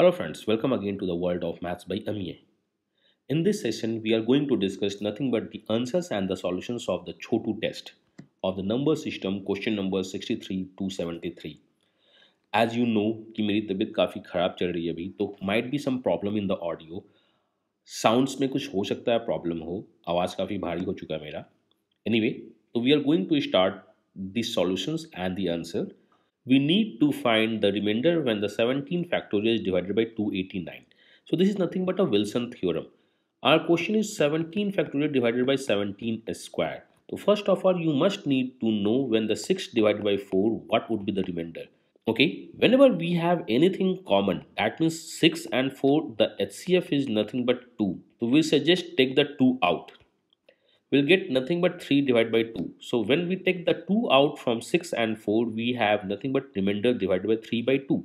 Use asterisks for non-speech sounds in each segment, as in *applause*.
Hello friends, welcome again to the world of maths by MEA. In this session, we are going to discuss nothing but the answers and the solutions of the Chotu test of the number system question number 63 to 73. As you know कि मेरी तबीयत काफ़ी ख़राब चल रही है अभी तो might be some problem in the audio. Sounds में कुछ हो सकता है problem हो आवाज़ काफ़ी भारी हो चुका है मेरा Anyway, so we are going to start the solutions and the answer we need to find the remainder when the 17 factorial is divided by 289. So this is nothing but a Wilson theorem. Our question is 17 factorial divided by 17 square. So first of all, you must need to know when the 6 divided by 4, what would be the remainder. Okay, whenever we have anything common, that means 6 and 4, the HCF is nothing but 2. So we suggest take the 2 out we'll get nothing but 3 divided by 2. So when we take the 2 out from 6 and 4, we have nothing but remainder divided by 3 by 2.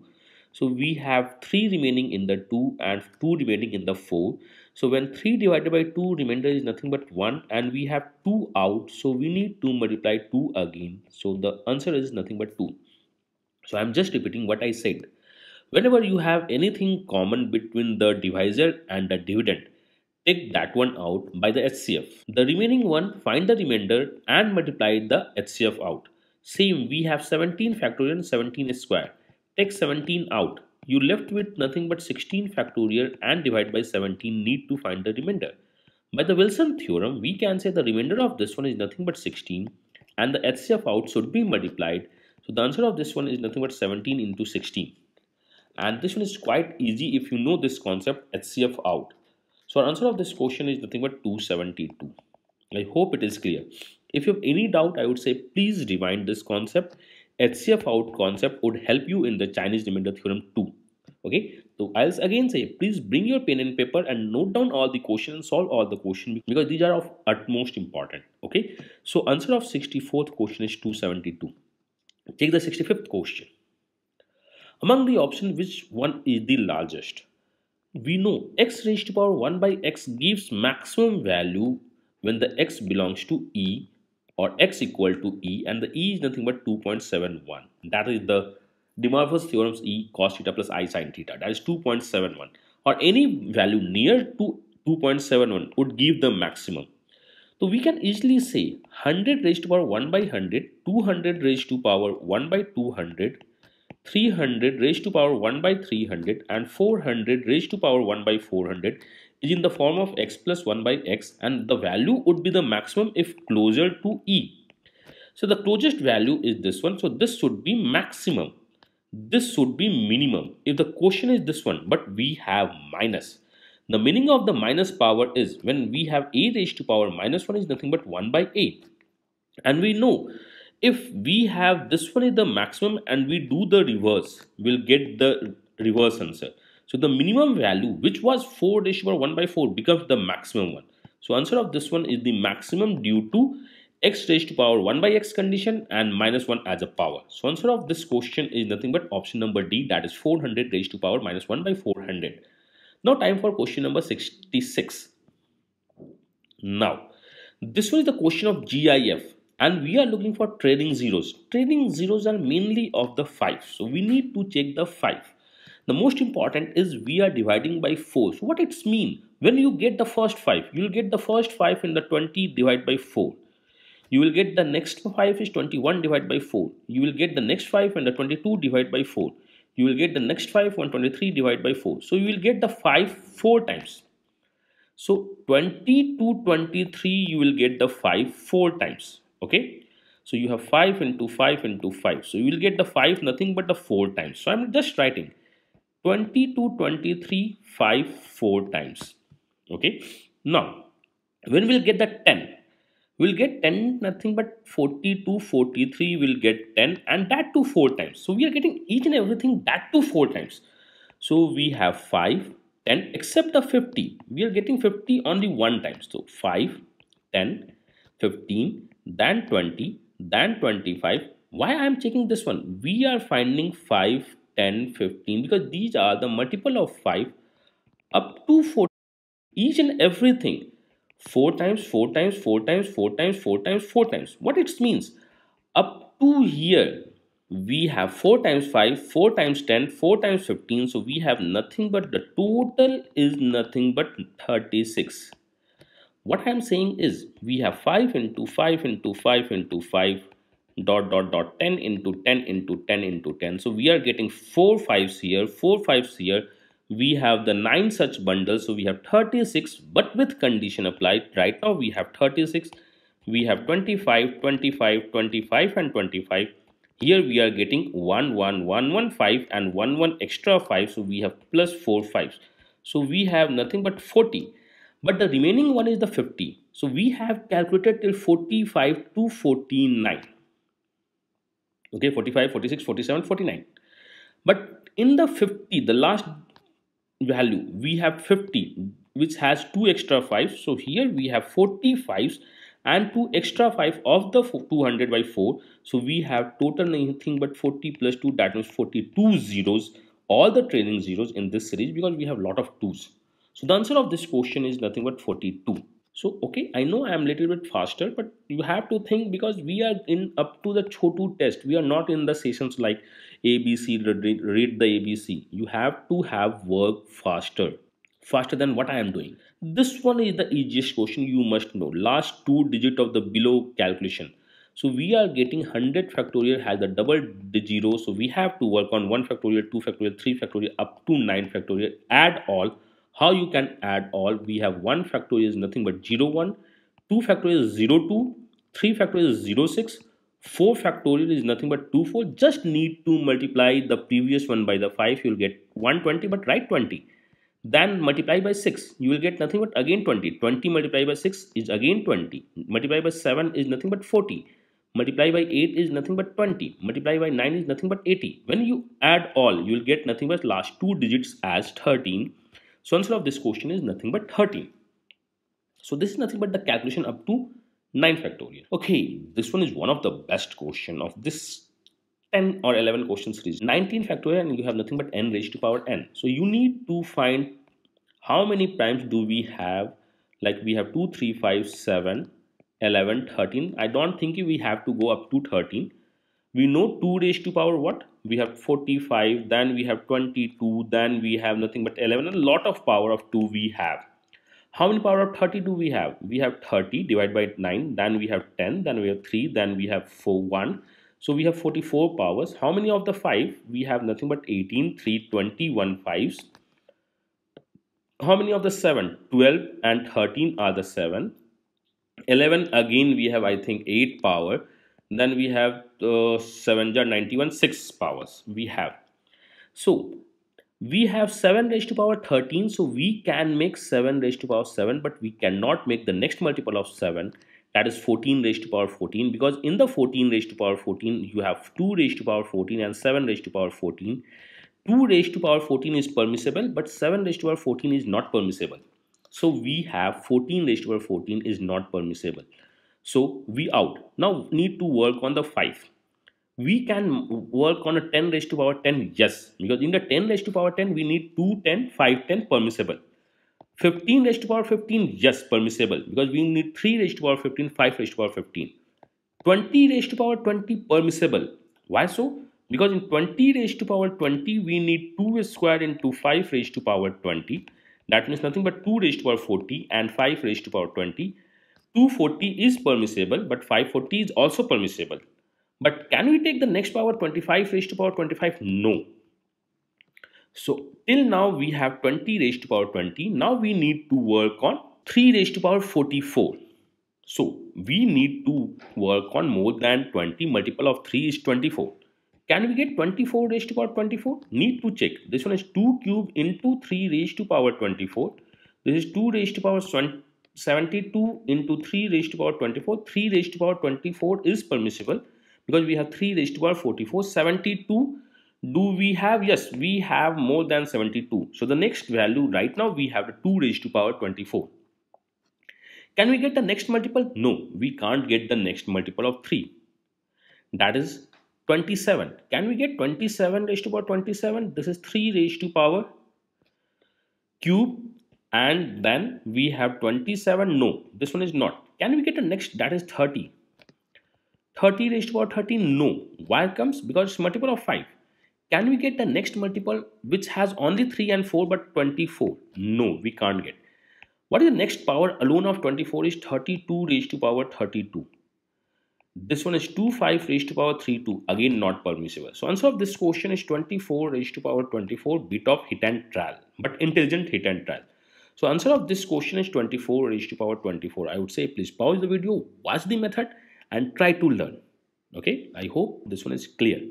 So we have 3 remaining in the 2 and 2 remaining in the 4. So when 3 divided by 2 remainder is nothing but 1 and we have 2 out. So we need to multiply 2 again. So the answer is nothing but 2. So I'm just repeating what I said. Whenever you have anything common between the divisor and the dividend, take that one out by the HCF. The remaining one, find the remainder and multiply the HCF out. Same, we have 17 factorial 17 square. Take 17 out. You left with nothing but 16 factorial and divide by 17 need to find the remainder. By the Wilson theorem, we can say the remainder of this one is nothing but 16 and the HCF out should be multiplied. So the answer of this one is nothing but 17 into 16. And this one is quite easy if you know this concept HCF out. So our answer of this question is nothing but 272. I hope it is clear. If you have any doubt, I would say please rewind this concept. HCF out concept would help you in the Chinese remainder theorem too. Okay, so I'll again say please bring your pen and paper and note down all the questions and solve all the questions because these are of utmost important. Okay, so answer of 64th question is 272. Take the 65th question. Among the options, which one is the largest? We know x raised to power 1 by x gives maximum value when the x belongs to e or x equal to e and the e is nothing but 2.71 that is the De Moivre's theorems e cos theta plus i sin theta. That is 2.71 or any value near to 2.71 would give the maximum. So we can easily say 100 raised to power 1 by 100 200 raised to power 1 by 200 300 raised to power 1 by 300 and 400 raised to power 1 by 400 is in the form of x plus 1 by x and the value would be the maximum if closer to e. So the closest value is this one. So this should be maximum. This should be minimum if the quotient is this one but we have minus. The meaning of the minus power is when we have a raised to power minus 1 is nothing but 1 by a. And we know if we have this one is the maximum and we do the reverse we'll get the reverse answer. So the minimum value which was 4 raised to power 1 by 4 becomes the maximum one. So answer of this one is the maximum due to x raised to power 1 by x condition and minus 1 as a power. So answer of this question is nothing but option number d that is 400 raised to power minus 1 by 400 now time for question number 66 now this one is the question of gif and we are looking for trailing zeros. Trailing zeros are mainly of the 5 so we need to check the 5 the most important is we are dividing by 4 so what it's mean? When you get the first 5 you will get the first 5 in the 20 divided by 4 you will get the next 5 is 21 divided by 4 you will get the next 5 and the 22 divided by 4 you will get the next 5 123 divided by 4 so you will get the 5 4 times. So 20 to 23 you will get the 5 4 times okay? So you have 5 into 5 into 5 so you will get the 5 nothing but the 4 times. So i'm just writing 20 to 23 5 4 times. Okay? Now when we'll get the 10 we'll get 10 nothing but 40 to 43 will get 10 and that to 4 times. So we are getting each and everything that to 4 times. So we have 5 10 except the 50 we are getting 50 only one time. So 5 10 15 then 20, then 25. Why I am checking this one? We are finding 5, 10, 15 because these are the multiple of 5 up to 4. Each and everything 4 times, 4 times, 4 times, 4 times, 4 times, 4 times. What it means? Up to here we have 4 times 5 4 times 10 4 times 15 so we have nothing but the total is nothing but 36 what i'm saying is we have 5 into 5 into 5 into 5 dot dot dot 10 into 10 into 10 into 10 so we are getting four fives here four fives here. We have the nine such bundles. So we have 36 but with condition applied. Right now we have 36 we have 25 25 25 and 25 here we are getting 1 1 1 1 5 and 1 1 extra 5 so we have plus 4 5 so we have nothing but 40 but the remaining one is the 50 so we have calculated till 45 to 49 okay 45 46 47 49 but in the 50 the last value we have 50 which has two extra fives. So here we have 45s and two extra 5 of the 200 by 4 so we have total nothing but 40 plus 2 that means 42 zeros. All the trailing zeros in this series because we have lot of twos so the answer of this question is nothing but 42 so okay i know i am a little bit faster but you have to think because we are in up to the chotu test. We are not in the sessions like abc read the abc you have to have work faster faster than what i am doing. This one is the easiest question you must know. Last two digit of the below calculation. So we are getting 100 factorial has a double zero. So we have to work on 1 factorial 2 factorial 3 factorial up to 9 factorial. Add all how you can add all? We have 1 factorial is nothing but 0 1 2 factorial is 0 2 3 factorial is 0 6 4 factorial is nothing but 2 4 just need to multiply the previous one by the 5 you'll get 120 but write 20 then multiply by 6 you will get nothing but again 20 20 multiplied by 6 is again 20 multiply by 7 is nothing but 40 multiply by 8 is nothing but 20 multiply by 9 is nothing but 80 when you add all you will get nothing but last two digits as 13 so answer of this question is nothing but 13. So this is nothing but the calculation up to 9 factorial. Okay, this one is one of the best question of this 10 or 11 question series. 19 factorial and you have nothing but n raised to power n. So you need to find how many primes do we have like we have 2, 3, 5, 7, 11, 13. I don't think we have to go up to 13 we know 2 raised to power what? We have 45 then we have 22 then we have nothing but 11 a lot of power of 2 we have. How many power of 30 do we have? We have 30 divided by 9 then we have 10 then we have 3 then we have 4 1 so we have 44 powers. How many of the 5 we have nothing but 18 3 21 fives how many of the 7 12 and 13 are the 7 11 again we have i think 8 power then we have the 7 jar 91 6 powers we have. So we have 7 raised to power 13 so we can make 7 raised to power 7 but we cannot make the next multiple of 7 that is 14 raised to power 14 because in the 14 raised to power 14 you have 2 raised to power 14 and 7 raised to power 14 2 raised to power 14 is permissible but 7 raised to power 14 is not permissible. So we have 14 raised to power 14 is not permissible so we out. Now need to work on the 5. We can work on a 10 raised to power 10. Yes. Because in the 10 raised to power 10 we need 2, 10, 5, 10 permissible. 15 raised to power 15. Yes permissible. Because we need 3 raised to power 15, 5 raised to power 15. 20 raised to power 20 permissible. Why so? Because in 20 raised to power 20 we need 2 square into 5 raised to power 20. That means nothing but 2 raised to power 40 and 5 raised to power 20 240 is permissible but 540 is also permissible. But can we take the next power 25 raised to power 25 no. So till now we have 20 raised to power 20 now we need to work on 3 raised to power 44 so we need to work on more than 20 multiple of 3 is 24 can we get 24 raised to power 24 need to check. This one is 2 cube into 3 raised to power 24 this is 2 raised to power 72 into 3 raised to power 24 3 raised to power 24 is permissible because we have 3 raised to power 44 72 do we have? Yes we have more than 72 so the next value right now we have 2 raised to power 24 can we get the next multiple? No we can't get the next multiple of 3 that is 27 can we get 27 raised to power 27 this is 3 raised to power cube and then we have 27 no this one is not. Can we get a next? That is 30 30 raised to power 13 no. Why comes? Because it's multiple of 5 can we get the next multiple which has only 3 and 4 but 24 no we can't get. What is the next power alone of 24 is 32 raised to power 32 this one is 2 5 raised to power 3 2 again not permissible. So answer of this question is 24 raised to power 24 bit of hit and trial. But intelligent hit and trial so answer of this question is 24 raised to power 24 i would say please pause the video watch the method and try to learn. Okay? I hope this one is clear.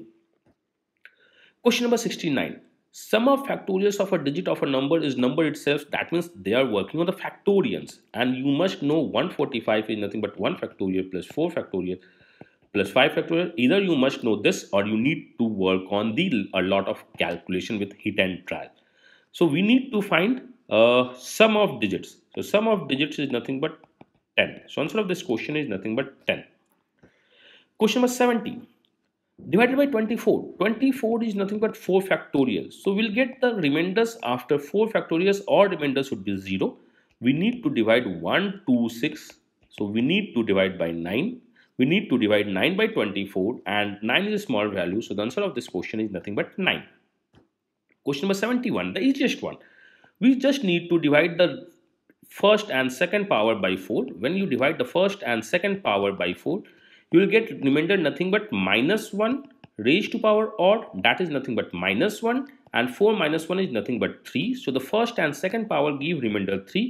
Question number 69 sum of factorials of a digit of a number is number itself. That means they are working on the factorials. And you must know 145 is nothing but 1 factorial plus 4 factorial plus 5 factorial. Either you must know this or you need to work on the a lot of calculation with hit and trial. So we need to find uh, sum of digits. So sum of digits is nothing but 10 so answer of this question is nothing but 10 question number 70 divided by 24 24 is nothing but 4 factorial so we'll get the remainders after 4 factorials or remainders would be 0 we need to divide 1 2 6 so we need to divide by 9 we need to divide 9 by 24 and 9 is a small value. So the answer of this question is nothing but 9 question number 71 the easiest one we just need to divide the first and second power by 4 when you divide the first and second power by 4 you will get remainder nothing but minus 1 raised to power odd that is nothing but minus 1 and 4 minus 1 is nothing but 3 so the first and second power give remainder 3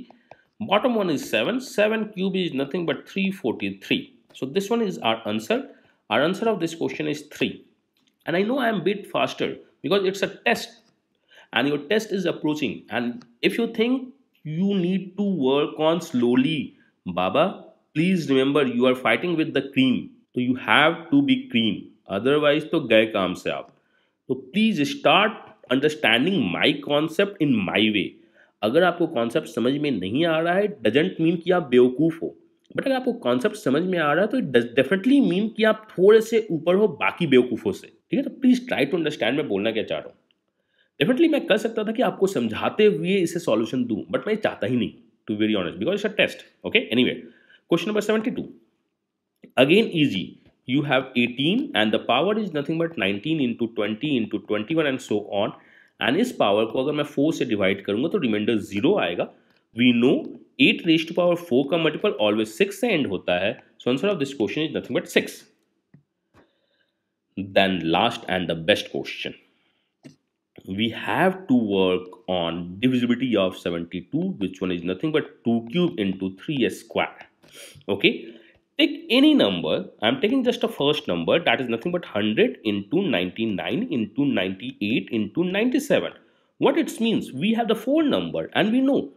bottom one is 7 7 cube is nothing but 343 so this one is our answer. Our answer of this question is 3 and I know I am bit faster because it's a test and your test is approaching. And if you think you need to work on slowly, Baba, please remember you are fighting with the cream. तो you have to be cream otherwise तो गए काम से आप। तो please start understanding my concept in my way अगर आपको concept समझ में नहीं आ रहा है डजेंट मीन कि आप बेवकूफ़ हो। बट अगर आपको कॉन्सेप्ट समझ में आ रहा है तो इट डेफिनेटली मीन कि आप थोड़े से ऊपर हो, बाकी बेवकूफ़ों से। ठीक है? तो प्लीज़ ट्राई टू अंडरस्टैंड मैं बोलना क्या चाह रहा हूँ। डेफिनेटली मैं कर सकता था कि आपको समझाते हुए इसे सॉल्यूशन दूँ बट मैं चाहता ही नहीं to very honest because it's a test okay any question number seventy two again easy you have eighteen and the power is nothing but nineteen into twenty into twenty one and so on and इस power को अगर मैं four से divide करूँगा तो remainder zero आएगा. We know eight raise to power four का multiple always six से एंड होता है. So answer of this question is nothing but six then last and the best question we have to work on divisibility of 72 which one is nothing but 2 cube into 3s square okay Take any number, I'm taking just a first number that is nothing but 100 into 99 into 98 into 97. What it means, we have the 4 number and we know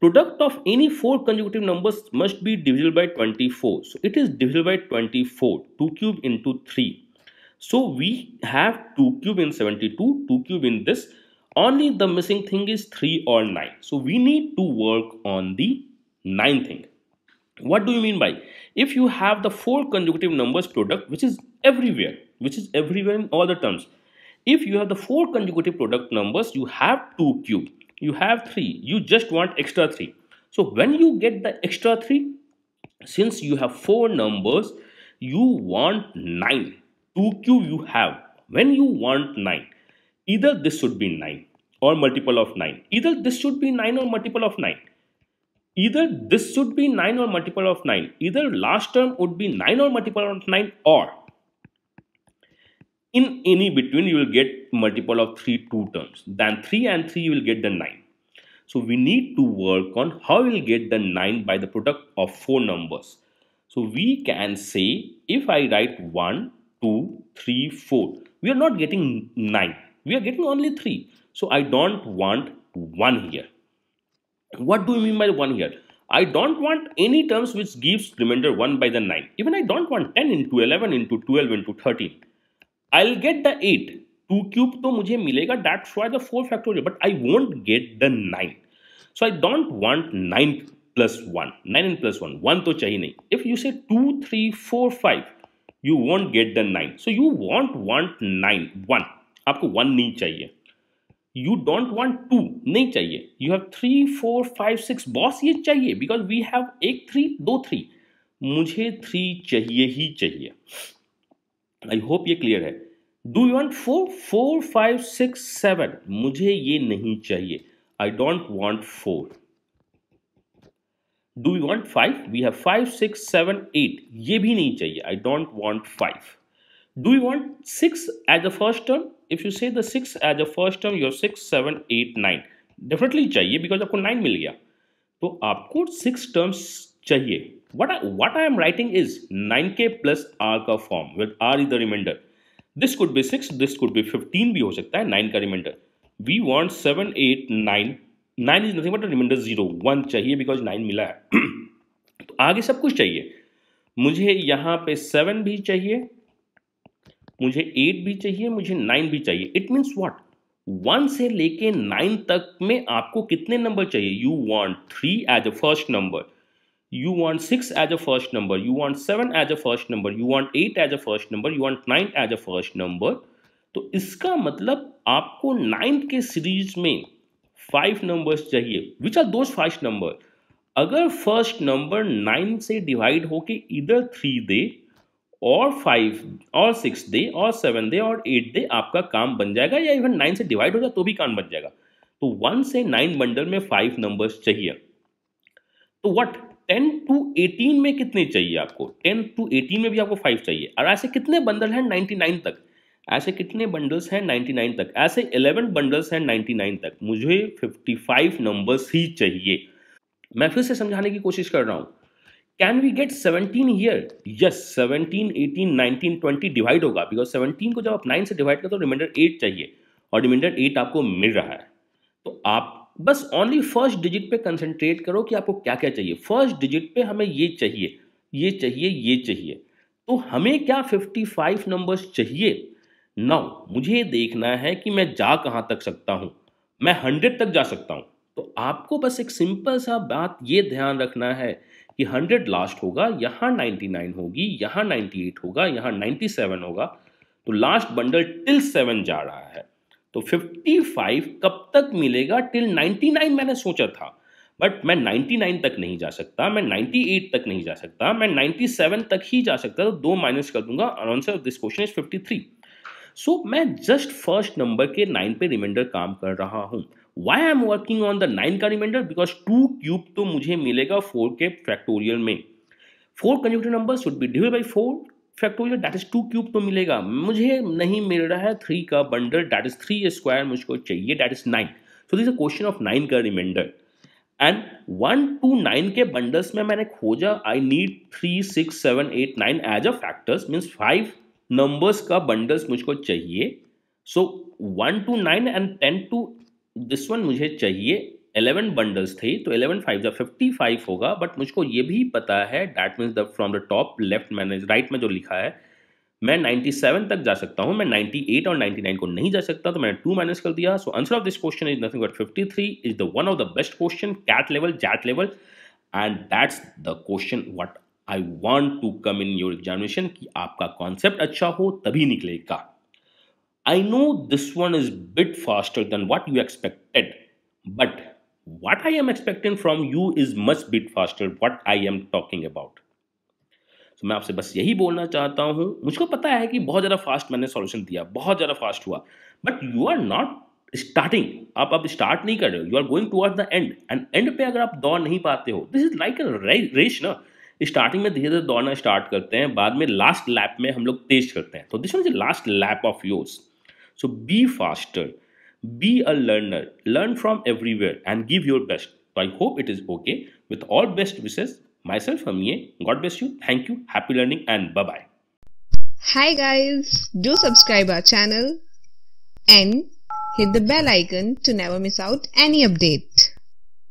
product of any 4 consecutive numbers must be divisible by 24. So it is divisible by 24, 2 cube into 3. So we have 2 cube in 72, 2 cube in this. Only the missing thing is 3 or 9. So we need to work on the 9 thing. What do you mean by? If you have the four consecutive numbers product, which is everywhere, which is everywhere in all the terms. If you have the four consecutive product numbers, you have 2 cube. You have 3. You just want extra 3. So when you get the extra 3, since you have 4 numbers, you want 9. 2 cube you have. When you want 9, either this should be 9 or multiple of 9. Either this should be 9 or multiple of 9 either this should be 9 or multiple of 9 either last term would be 9 or multiple of 9 or in any between you will get multiple of 3 two terms then 3 and 3 you will get the 9 so we need to work on how we will get the 9 by the product of four numbers so we can say if i write 1 2 3 4 we are not getting 9 we are getting only 3 so i don't want 1 here what do you mean by 1 here? I don't want any terms which gives remainder 1 by the 9. Even I don't want 10 into 11 into 12 into 13. I'll get the 8. 2 cube to mujhe milega that's why the 4 factorial but I won't get the 9. So I don't want 9 plus 1. 9 and plus 1. 1 to chahi nahi. If you say 2, 3, 4, 5 you won't get the 9. So you won't want 9. 1. आपको one नहीं चाहिए। You don't want to नहीं चाहिए। You have three four five six boss ये चाहिए। Because we have एक three दो three मुझे थ्री चाहिए ही चाहिए। आई होप ये क्लियर है। Do you want four four five six seven मुझे ये नहीं चाहिए। I don't want four do you want five we have five six seven eight ये भी नहीं चाहिए. I don't want five do you want six as a first term if you say the six as a first term your six seven eight nine definitely चाहिए because आपको nine मिल गया. तो आपको सिक्स टर्म्स चाहिए. What I, what I am writing is 9k plus r का form with r is the remainder. This could be 6 this could be 15 भी हो सकता है 9 का remainder. We want 7 8 9 nine is nothing but reminder zero one चाहिए because nine मिला है। *clears throat* तो आगे सब कुछ चाहिए। मुझे यहाँ पे सेवन भी चाहिए। मुझे एट भी चाहिए। मुझे नाइन भी चाहिए। इट मीन्स वॉट वन से लेके नाइन तक में आपको कितने नंबर चाहिए? You want three as a first number you want six as a first number you want seven as a first number you want eight as a first number you want nine as a first number तो इसका मतलब आपको ninth के series में five numbers चाहिए which are those five number अगर first number nine से divide होके इधर थ्री दे, और फाइव और सिक्स दे, और सेवन दे, और एट दे, आपका काम बन जाएगा, या इवन नाइन से डिवाइड हो जाए तो भी काम बन जाएगा। तो वन से नाइन बंडल में फाइव नंबर्स चाहिए। तो व्हाट टेन टू एटीन में कितने चाहिए आपको? टेन टू एटीन में भी आपको फाइव चाहिए। और ऐसे कितने बंडल हैं नाइन्टी नाइन तक? ऐसे कितने बंडल्स हैं नाइन्टी नाइन तक? ऐसे इलेवन बंडल्स हैं नाइन्टी नाइन तक। मुझे फिफ्टी फाइव नंबर्स ही चाहिए। मैं फिर से समझाने की कोशिश कर रहा हूँ। Can we get seventeen year yes seventeen eighteen nineteen twenty divide होगा। बिकॉज़ सेवनटीन को जब आप नाइन से डिवाइड करते हो तो रिमाइंडर एट चाहिए। और रिमाइंडर एट आपको मिल रहा है। तो आप बस ओनली फ़र्स्ट डिजिट पे कंसंट्रेट करो कि आपको क्या क्या चाहिए। फ़र्स्ट डिजिट पे हमें ये चाहिए ये चाहिए ये चाहिए। तो हमें क्या 55 नंबर्स चाहिए? नौ मुझे देखना है कि मैं जा कहाँ तक सकता हूँ। मैं हंड्रेड तक जा सकता हूँ। तो आपको बस एक सिंपल सा बात ये ध्यान रखना है कि हंड्रेड लास्ट होगा, यहाँ नाइन्टी नाइन होगी, यहाँ नाइन्टी एट होगा, यहाँ नाइन्टी सेवन होगा। तो लास्ट बंडल टिल सेवन जा रहा है। तो 55 कब तक मिलेगा? टिल 99 मैंने सोचा था। बट मैं 99 तक नहीं जा सकता, मैं 98 तक नहीं जा सकता, मैं 97 तक ही जा सकता तो दो माइनस कर दूँगा। Answer of this question is 53 so so, मैं जस्ट फ़र्स्ट नंबर के नाइन पे रिमाइंडर काम कर रहा हूँ। Why I am working on the nine का रिमाइंडर बिकॉज़ टू क्यूब तो मुझे मिलेगा फोर के फैक्टोरियल में। Four consecutive number should be divide by four factorial that is two cube तो मिलेगा। मुझे नहीं मिल रहा है थ्री का bundle that is three square मुझको चाहिए that is nine so this question of nine का reminder and one two nine के बंडल्स में मैंने खोजा I need three six seven eight nine as a factors means five numbers का bundles मुझको चाहिए। So one two nine and ten two this one मुझे चाहिए। एलेवन बंडल्स थे तो एलेवन फाइव जब फिफ्टी फाइव होगा। बट मुझको ये भी पता है that means the from the top left मैंने राइट में जो लिखा है, मैं 97 तक जा सकता हूँ। मैं 98 और 99 को नहीं जा सकता तो मैंने टू माइनस कर दिया। So answer of this question is nothing but 53 is the one of the best question CAT level XAT level and that's the question what I want to come in your examination कि आपका concept अच्छा हो, तभी निकलेगा I know this one is bit faster than what you expected but what I am expecting from you is much bit faster what I am talking about. तो मैं आपसे बस यही बोलना चाहता हूँ, मुझको पता है कि बहुत ज़्यादा फास्ट मैंने सॉल्यूशन दिया, बहुत ज़्यादा फास्ट हुआ but you are not starting आप अब स्टार्ट नहीं कर रहे हो you are going toward the end end end पे अगर आप दौड़ नहीं पाते हो this is like a race ना स्टार्टिंग में धीरे धीरे दौड़ना स्टार्ट करते हैं बाद में लास्ट लैप में हम लोग तेज करते हैं। तो this one is last lap of yours so be faster be a learner learn from everywhere and give your best तो I hope it is okay with all best wishes myself हम ये God best you thank you happy learning and bye bye Hi guys, do subscribe our channel and hit the bell icon to never miss out any update.